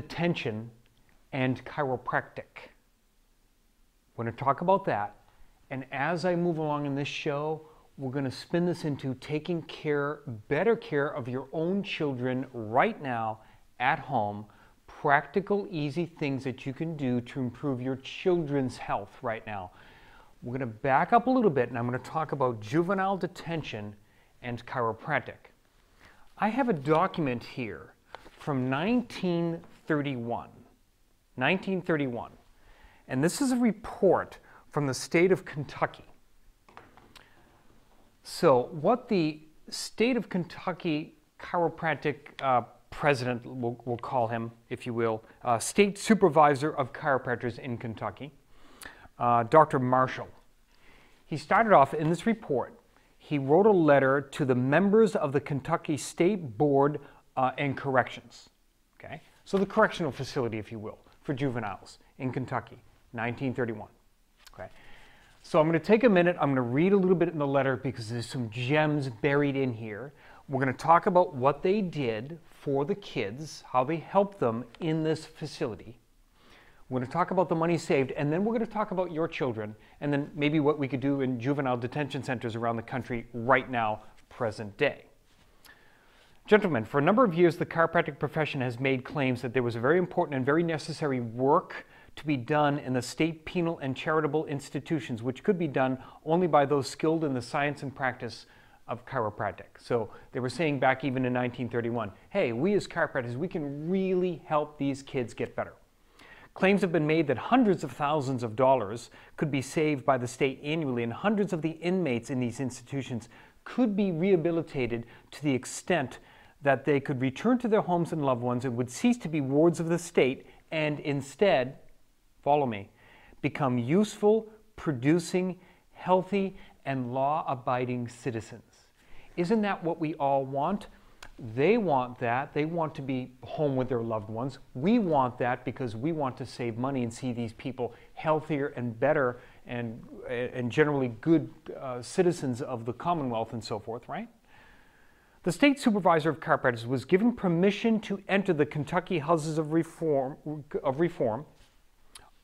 detention and chiropractic. We're going to talk about that. And as I move along in this show, we're going to spin this into taking care, better care of your own children right now at home. Practical, easy things that you can do to improve your children's health right now. We're going to back up a little bit and I'm going to talk about juvenile detention and chiropractic. I have a document here from 1931. 1931. And this is a report from the state of Kentucky. So, what the state of Kentucky chiropractic uh, president, we'll, we'll, call him, if you will, uh, state supervisor of chiropractors in Kentucky, uh, Dr. Marshall. He started off in this report, he wrote a letter to the members of the Kentucky State Board uh, and Corrections. Okay? So the correctional facility, if you will, for juveniles in Kentucky, 1931. Okay? So I'm going to take a minute, I'm going to read a little bit in the letter because there's some gems buried in here. We're going to talk about what they did for the kids, how they helped them in this facility. We're going to talk about the money saved, and then we're going to talk about your children, and then maybe what we could do in juvenile detention centers around the country right now, present day. Gentlemen, for a number of years, the chiropractic profession has made claims that there was a very important and very necessary work to be done in the state penal and charitable institutions, which could be done only by those skilled in the science and practice of chiropractic. So they were saying back even in 1931, hey, we as chiropractors, we can really help these kids get better. Claims have been made that hundreds of thousands of dollars could be saved by the state annually, and hundreds of the inmates in these institutions could be rehabilitated to the extent that they could return to their homes and loved ones and would cease to be wards of the state and instead, follow me, become useful, producing, healthy, and law abiding citizens. Isn't that what we all want? They want that. They want to be home with their loved ones. We want that because we want to save money and see these people healthier and better and, and generally good uh, citizens of the Commonwealth and so forth, right? The state supervisor of chiropractors was given permission to enter the Kentucky Houses of Reform, of Reform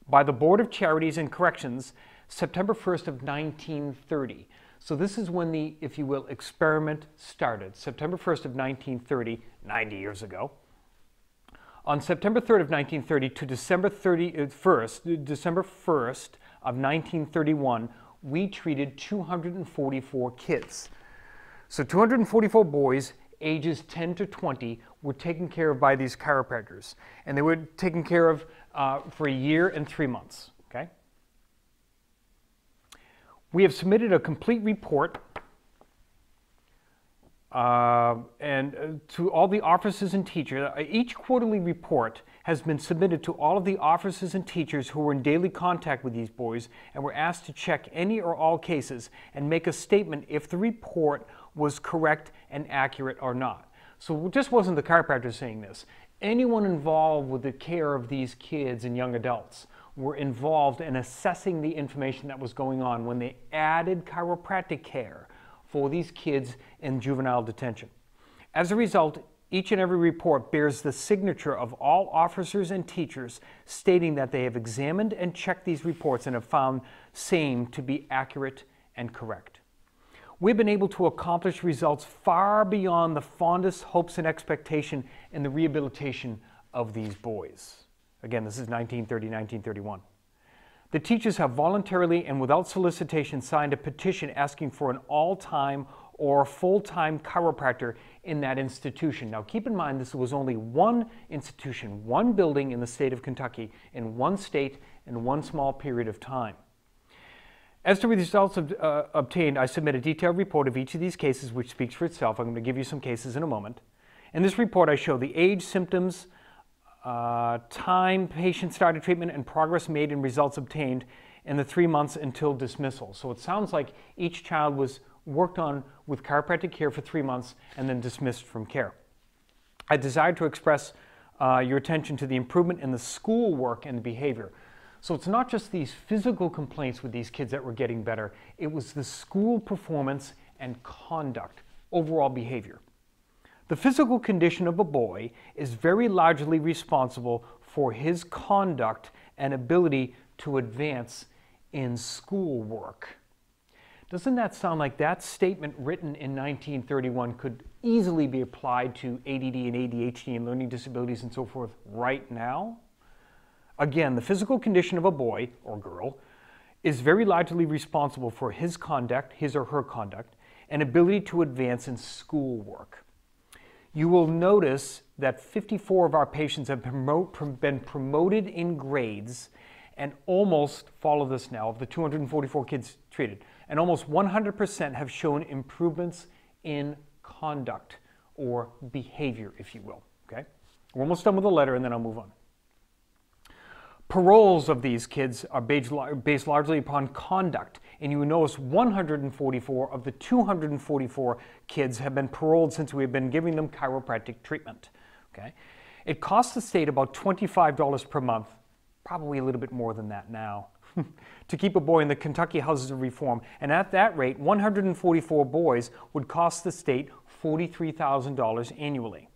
by the Board of Charities and Corrections September 1st of 1930. So this is when the, if you will, experiment started, September 1st of 1930, 90 years ago. On September 3rd of 1930 to December 31st, uh, December 1st of 1931, we treated 244 kids. So 244 boys ages 10 to 20 were taken care of by these chiropractors. And they were taken care of uh, for a year and three months. Okay? We have submitted a complete report uh, and uh, to all the officers and teachers. Uh, each quarterly report has been submitted to all of the officers and teachers who were in daily contact with these boys and were asked to check any or all cases and make a statement if the report was correct and accurate or not. So it just wasn't the chiropractor saying this. Anyone involved with the care of these kids and young adults were involved in assessing the information that was going on when they added chiropractic care for these kids in juvenile detention. As a result, each and every report bears the signature of all officers and teachers stating that they have examined and checked these reports and have found same to be accurate and correct. We've been able to accomplish results far beyond the fondest hopes and expectation in the rehabilitation of these boys. Again, this is 1930, 1931. The teachers have voluntarily and without solicitation signed a petition asking for an all-time or full-time chiropractor in that institution. Now keep in mind this was only one institution, one building in the state of Kentucky, in one state, in one small period of time. As to the results uh, obtained, I submit a detailed report of each of these cases which speaks for itself. I'm going to give you some cases in a moment. In this report I show the age, symptoms, uh, time patient started treatment and progress made and results obtained in the three months until dismissal. So it sounds like each child was worked on with chiropractic care for three months and then dismissed from care. I desire to express uh, your attention to the improvement in the school work and behavior. So it's not just these physical complaints with these kids that were getting better, it was the school performance and conduct, overall behavior. The physical condition of a boy is very largely responsible for his conduct and ability to advance in schoolwork. Doesn't that sound like that statement written in 1931 could easily be applied to ADD and ADHD and learning disabilities and so forth right now? Again, the physical condition of a boy or girl is very largely responsible for his conduct, his or her conduct, and ability to advance in schoolwork. You will notice that 54 of our patients have been promoted in grades and almost, follow this now, of the 244 kids treated, and almost 100% have shown improvements in conduct or behavior, if you will. Okay? We're almost done with the letter and then I'll move on. Paroles of these kids are based largely upon conduct, and you notice 144 of the 244 kids have been paroled since we have been giving them chiropractic treatment. Okay? It costs the state about $25 per month, probably a little bit more than that now, to keep a boy in the Kentucky Houses of Reform. And at that rate, 144 boys would cost the state $43,000 annually.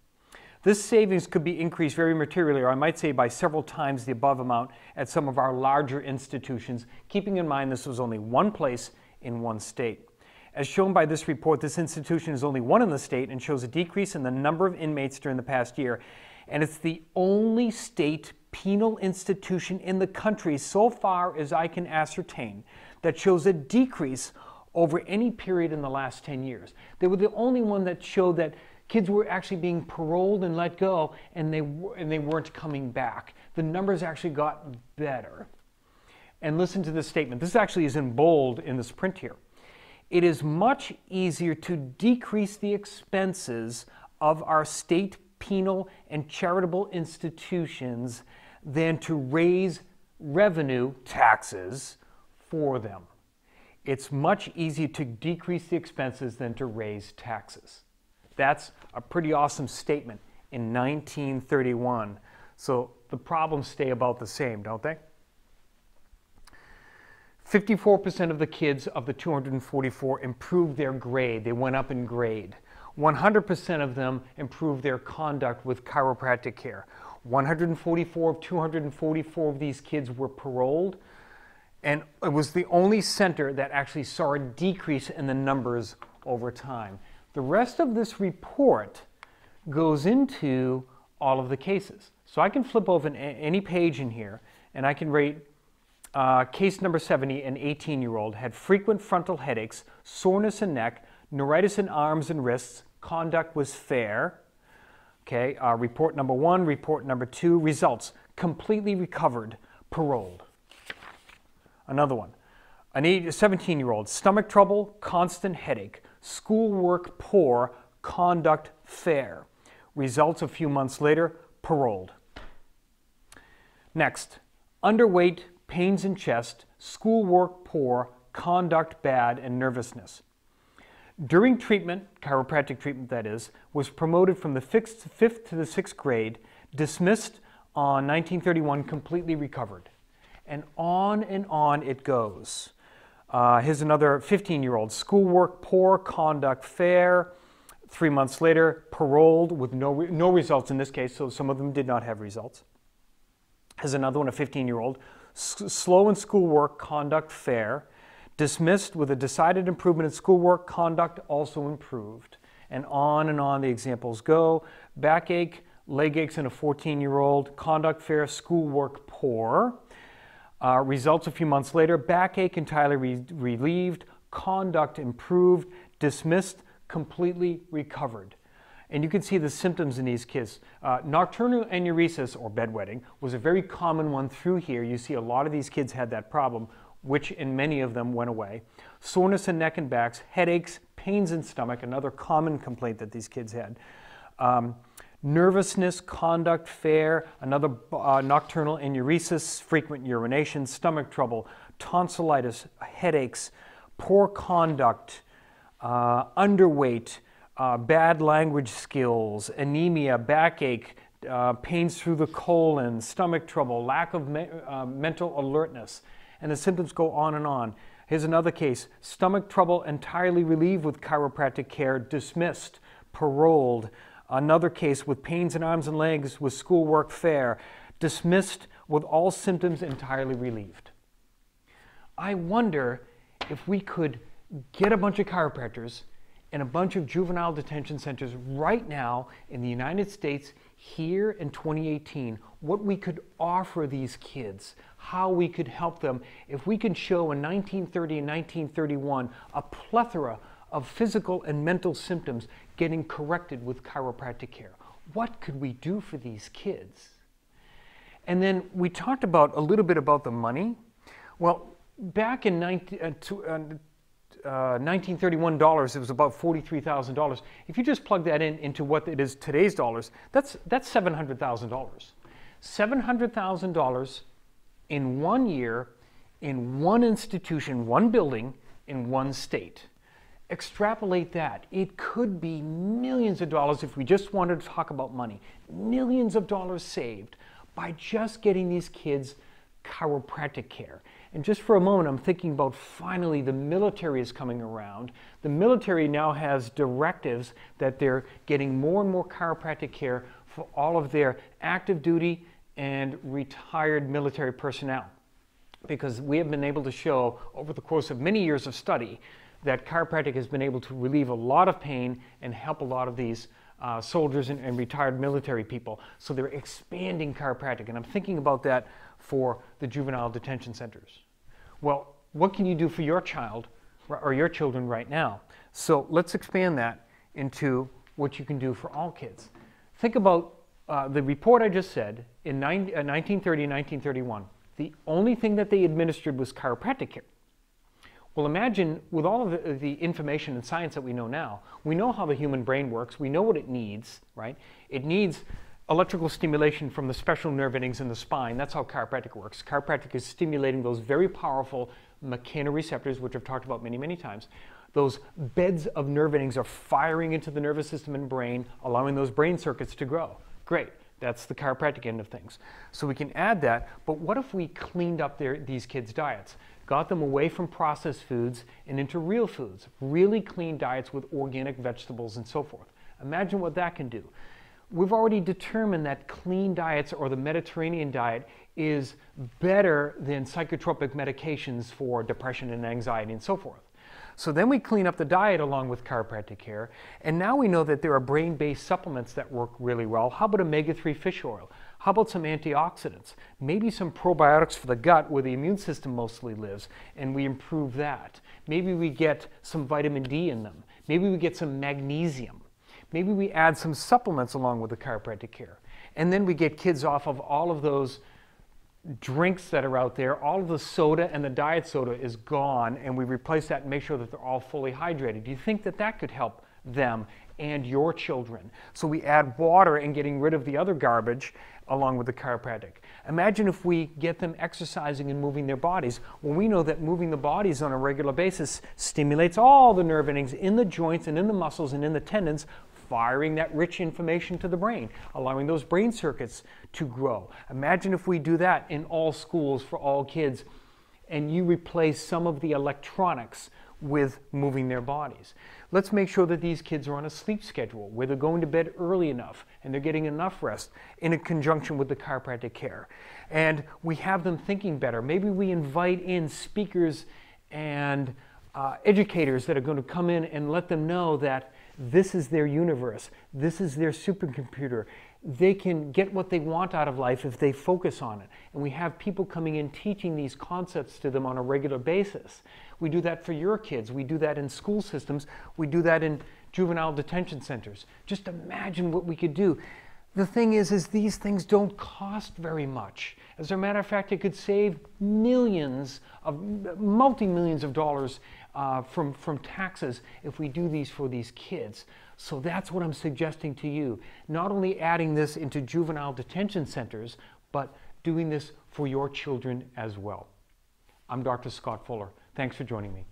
This savings could be increased very materially, or I might say by several times the above amount at some of our larger institutions, keeping in mind this was only one place in one state. As shown by this report, this institution is only one in the state and shows a decrease in the number of inmates during the past year. And it's the only state penal institution in the country, so far as I can ascertain, that shows a decrease over any period in the last 10 years. They were the only one that showed that Kids were actually being paroled and let go, and they, and they weren't coming back. The numbers actually got better. And listen to this statement. This actually is in bold in this print here. It is much easier to decrease the expenses of our state penal and charitable institutions than to raise revenue taxes for them. It's much easier to decrease the expenses than to raise taxes. That's a pretty awesome statement in 1931. So the problems stay about the same, don't they? 54% of the kids of the 244 improved their grade. They went up in grade. 100% of them improved their conduct with chiropractic care. 144 of 244 of these kids were paroled, and it was the only center that actually saw a decrease in the numbers over time. The rest of this report goes into all of the cases. So I can flip over any page in here and I can rate uh, case number 70, an 18 year old, had frequent frontal headaches, soreness in neck, neuritis in arms and wrists, conduct was fair. Okay, uh, report number one, report number two, results completely recovered, paroled. Another one, an 17 year old, stomach trouble, constant headache, schoolwork poor, conduct fair. Results a few months later, paroled. Next, underweight, pains in chest, schoolwork poor, conduct bad, and nervousness. During treatment, chiropractic treatment that is, was promoted from the fifth, fifth to the sixth grade, dismissed on 1931, completely recovered. And on and on it goes. Uh, here's another 15 year old. Schoolwork poor, conduct fair. Three months later, paroled with no, re- no results in this case, so some of them did not have results. Here's another one, a 15 year old. Slow in schoolwork, conduct fair. Dismissed with a decided improvement in schoolwork, conduct also improved. And on and on the examples go. Backache, leg aches in a 14 year old, conduct fair, schoolwork poor. Uh, results a few months later, backache entirely re- relieved, conduct improved, dismissed, completely recovered. And you can see the symptoms in these kids. Uh, nocturnal enuresis, or bedwetting, was a very common one through here. You see a lot of these kids had that problem, which in many of them went away. Soreness in neck and backs, headaches, pains in stomach, another common complaint that these kids had. Um, nervousness, conduct, fair, another uh, nocturnal enuresis, frequent urination, stomach trouble, tonsillitis, headaches, poor conduct, uh, underweight, uh, bad language skills, anemia, backache, uh, pains through the colon, stomach trouble, lack of me- uh, mental alertness, and the symptoms go on and on. Here's another case stomach trouble entirely relieved with chiropractic care, dismissed, paroled, Another case with pains in arms and legs with schoolwork fair, dismissed with all symptoms entirely relieved. I wonder if we could get a bunch of chiropractors in a bunch of juvenile detention centers right now in the United States here in 2018 what we could offer these kids, how we could help them if we could show in 1930 and 1931 a plethora of physical and mental symptoms getting corrected with chiropractic care. What could we do for these kids? And then we talked about a little bit about the money. Well, back in 19, uh, to, uh, uh, 1931 dollars, it was about $43,000. If you just plug that in into what it is today's dollars, that's, that's $700,000. $700,000 in one year, in one institution, one building, in one state. Extrapolate that. It could be millions of dollars if we just wanted to talk about money. Millions of dollars saved by just getting these kids chiropractic care. And just for a moment, I'm thinking about finally the military is coming around. The military now has directives that they're getting more and more chiropractic care for all of their active duty and retired military personnel. Because we have been able to show over the course of many years of study that chiropractic has been able to relieve a lot of pain and help a lot of these uh, soldiers and, and, retired military people. So they're expanding chiropractic. And I'm thinking about that for the juvenile detention centers. Well, what can you do for your child or your children right now? So let's expand that into what you can do for all kids. Think about uh, the report I just said in 1930 and 1931. The only thing that they administered was chiropractic care. Well, imagine with all of the, the, information and science that we know now, we know how the human brain works, we know what it needs, right? It needs electrical stimulation from the special nerve endings in the spine. That's how chiropractic works. Chiropractic is stimulating those very powerful mechanoreceptors, which I've talked about many, many times. Those beds of nerve endings are firing into the nervous system and brain, allowing those brain circuits to grow. Great. That's the chiropractic end of things. So we can add that, but what if we cleaned up their, these kids' diets? Got them away from processed foods and into real foods, really clean diets with organic vegetables and so forth. Imagine what that can do we've already determined that clean diets or the Mediterranean diet is better than psychotropic medications for depression and anxiety and so forth. So then we clean up the diet along with chiropractic care, and now we know that there are brain based supplements that work really well. How about omega 3 fish oil? How about some antioxidants? Maybe some probiotics for the gut where the immune system mostly lives, and we improve that. Maybe we get some vitamin D in them. Maybe we get some magnesium. Maybe we add some supplements along with the chiropractic care. And then we get kids off of all of those drinks that are out there. All of the soda and the diet soda is gone, and we replace that and make sure that they're all fully hydrated. Do you think that that could help them and your children? So we add water and getting rid of the other garbage along with the chiropractic. Imagine if we get them exercising and moving their bodies. Well, we know that moving the bodies on a regular basis stimulates all the nerve endings in the joints and in the muscles and in the tendons firing that rich information to the brain, allowing those brain circuits to grow. Imagine if we do that in all schools for all kids and you replace some of the electronics with moving their bodies. Let's make sure that these kids are on a sleep schedule where they're going to bed early enough and they're getting enough rest in conjunction with the chiropractic care. And we have them thinking better. Maybe we invite in speakers and uh, educators that are going to come in and let them know that this is their universe. This is their supercomputer. They can get what they want out of life if they focus on it. And we have people coming in teaching these concepts to them on a regular basis. We do that for your kids. We do that in school systems. We do that in juvenile detention centers. Just imagine what we could do. The thing is, is these things don't cost very much. As a matter of fact, it could save millions of, multi-millions of dollars uh, from, from taxes if we do these for these kids. So that's what I'm suggesting to you. Not only adding this into juvenile detention centers, but doing this for your children as well. I'm Dr. Scott Fuller. Thanks for joining me.